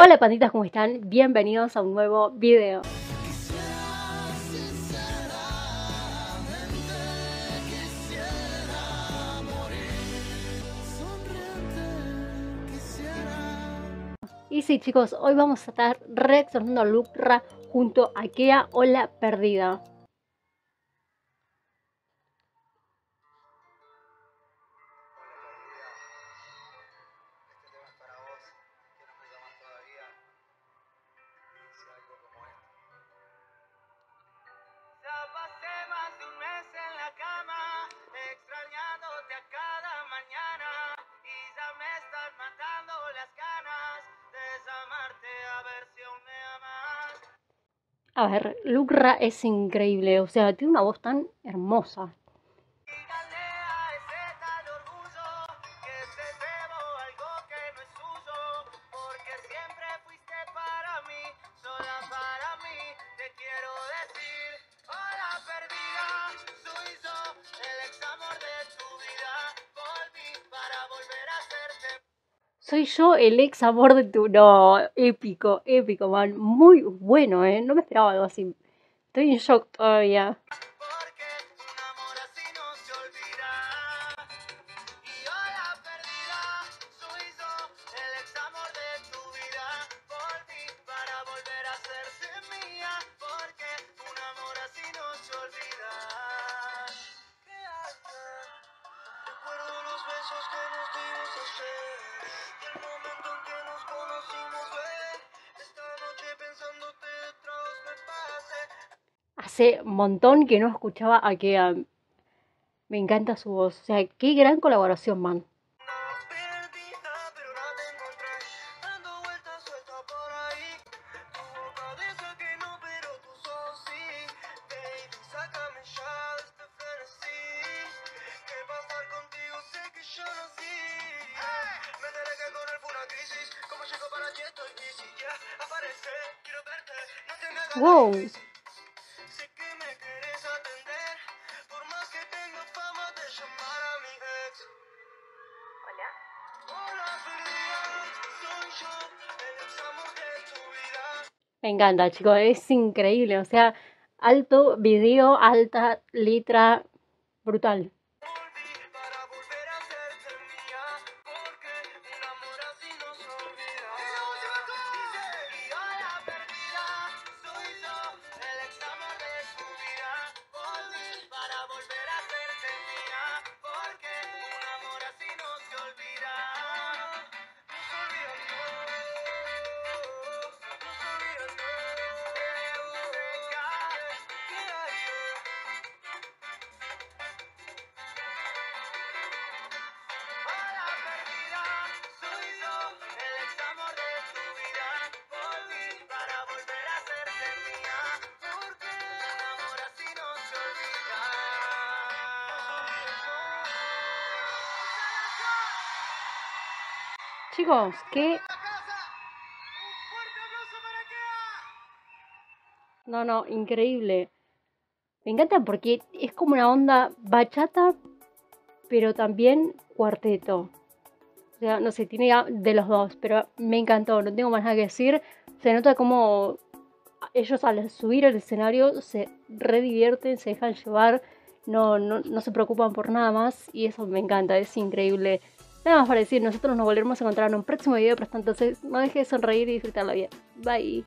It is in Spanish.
Hola panditas, ¿cómo están? Bienvenidos a un nuevo video. Y sí chicos, hoy vamos a estar reaccionando a Lucra junto a Kea o la perdida. A ver, Lucra es increíble, o sea, tiene una voz tan hermosa. Soy yo el ex amor de tu... No, épico, épico, man. Muy bueno, ¿eh? No me esperaba algo así. Estoy en shock todavía. Hace un montón que no escuchaba a que me encanta su voz. O sea, qué gran colaboración, man. Wow. Me encanta, chicos, es increíble. O sea, alto video, alta letra, brutal. Chicos, ¿qué? No, no, increíble. Me encanta porque es como una onda bachata, pero también cuarteto. O sea, no sé, tiene de los dos, pero me encantó, no tengo más nada que decir. Se nota como ellos al subir al escenario se redivierten, se dejan llevar, no, no, no se preocupan por nada más y eso me encanta, es increíble. Nada más para decir, nosotros nos volveremos a encontrar en un próximo video, pero hasta entonces no dejes de sonreír y disfrutar la vida. Bye.